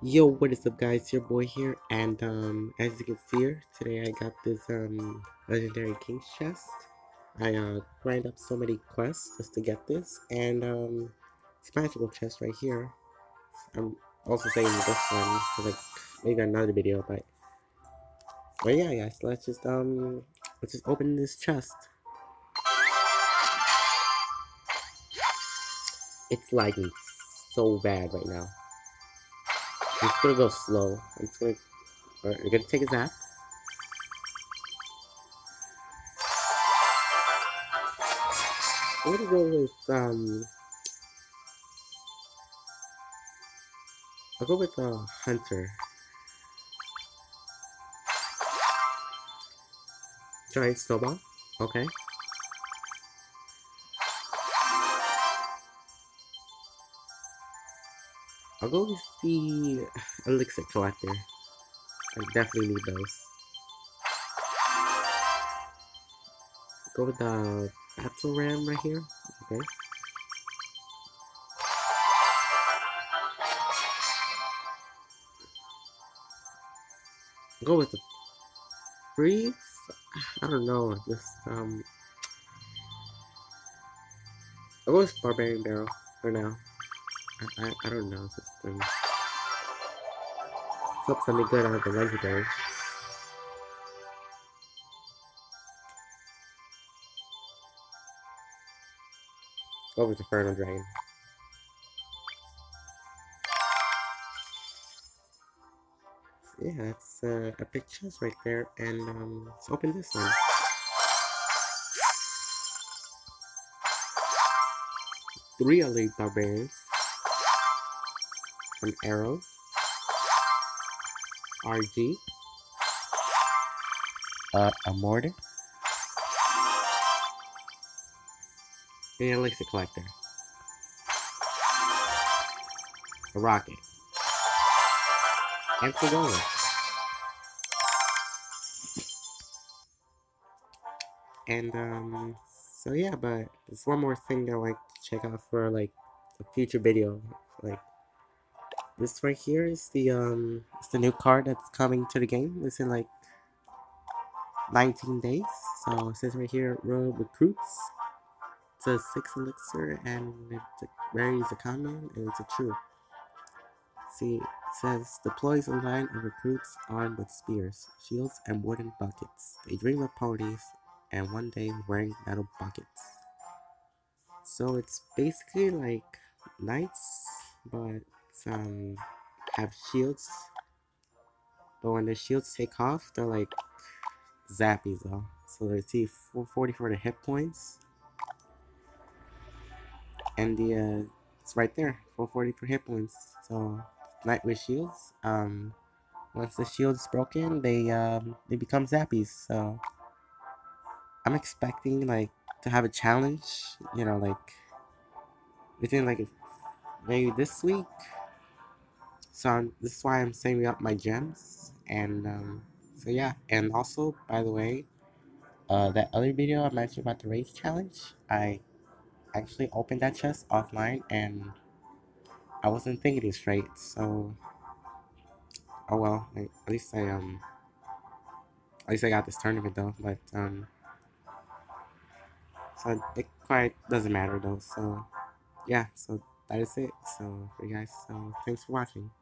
Yo, what is up guys, your boy here, and um, as you can see here, today I got this um, Legendary King's chest. I uh, grind up so many quests just to get this, and um, it's magical chest right here. I'm also saving this one for like, maybe another video, but, but yeah guys, let's just um, let's just open this chest. It's lagging so bad right now. Just gonna go slow. Just gonna. Alright, we're gonna take a zap. I'm gonna go with um. I'll go with the uh, hunter. Giant snowball. Okay. I'll go with the elixir collector. I definitely need those. Go with the battle ram right here. Okay. Go with the freeze. I don't know. Just um. I'll go with barbarian barrel for now. I, I, I don't know system. Hope something good out of the legendary. Over to Inferno Dragon. Yeah, that's uh, a big chest right there, and um, let's open this one. Three elite barbarians some arrows, RG, uh, a mortar, an elixir collector, a rocket, and Pagola. And um, so yeah, but there's one more thing I like to check out for like a future video, like this right here is the um it's the new card that's coming to the game. It's in like 19 days. So it says right here Royal Recruits. It's a six elixir and it's a rare a common and it's a true. See it says deploys a line of recruits armed with spears, shields, and wooden buckets. They dream of parties and one day wearing metal buckets. So it's basically like knights, but um have shields, but when the shields take off, they're like zappies though. So they see 440 for the hit points, and the uh, it's right there, 440 for hit points. So knight with shields. Um, once the shield is broken, they um they become zappies. So I'm expecting like to have a challenge. You know, like within like maybe this week so I'm, this is why I'm saving up my gems. And um, so yeah, and also, by the way, uh, that other video I mentioned about the race challenge, I actually opened that chest offline and I wasn't thinking it straight, so oh well, at least I um at least I got this tournament though, but um so it quite doesn't matter though, so yeah, so that is it, so for you guys, so thanks for watching.